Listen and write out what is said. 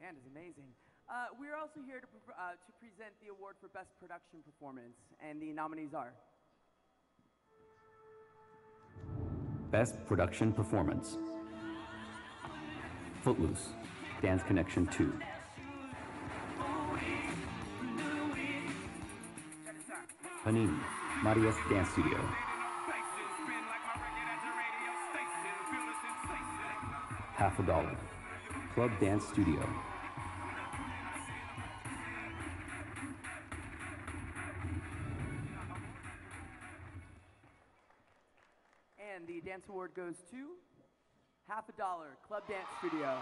band is amazing. Uh, we're also here to, uh, to present the award for Best Production Performance, and the nominees are Best Production Performance Footloose, Dance Connection 2. Panini, Maria's Dance Studio. Half a dollar. Club Dance Studio. And the dance award goes to half a dollar, Club Dance Studio.